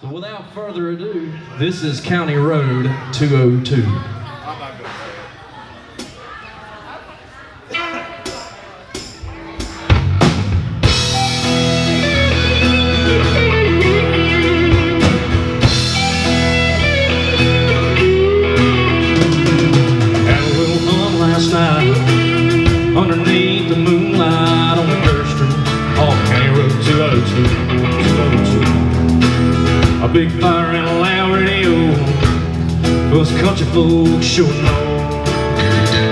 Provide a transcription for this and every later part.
So without further ado, this is County Road 202. Had a little last night underneath big fire and a loud radio. Oh, those country folks sure know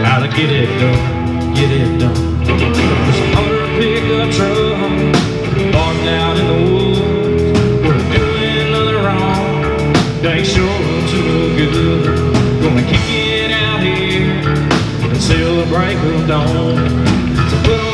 how to get it done, get it done. There's a motor pickup truck parked out in the woods. We're doing nothing wrong. They ain't sure to no good. Gonna kick it out here the break of dawn. So put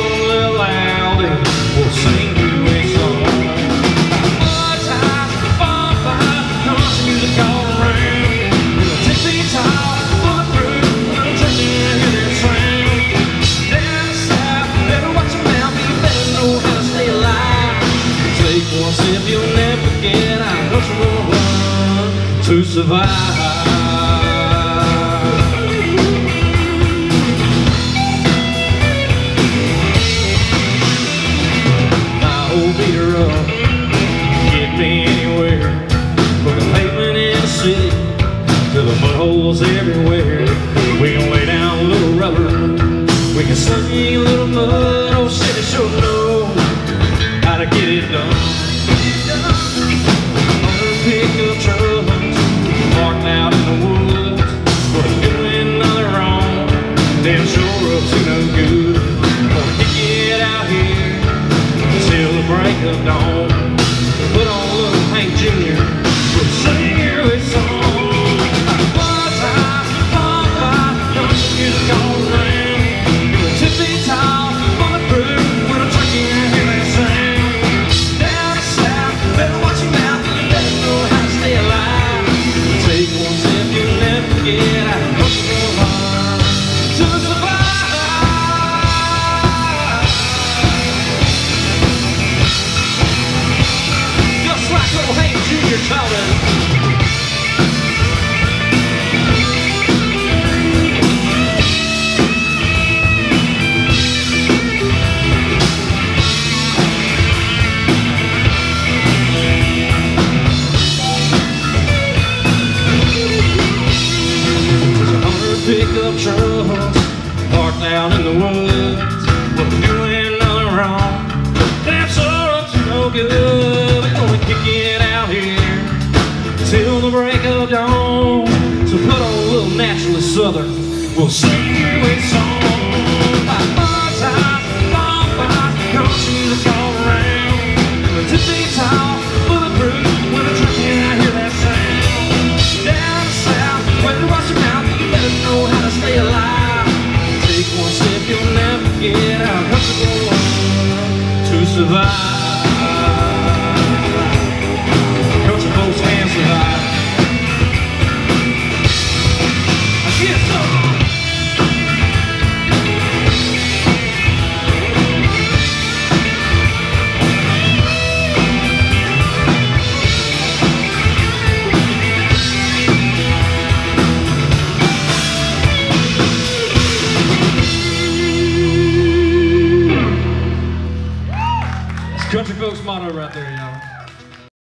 the city to buttholes everywhere. We can lay down a little rubber, we can sling a little mud. Pickup trucks parked out in the woods. Doing nothing wrong, damn sure up to no good. Out here till the break of dawn. Parked out in the woods. We're doing nothing wrong. Damn sure up to no good. We're gonna kick it out here till the break of dawn. So put on a little naturally southern. We'll sing you a song. survive. motto right there, y'all.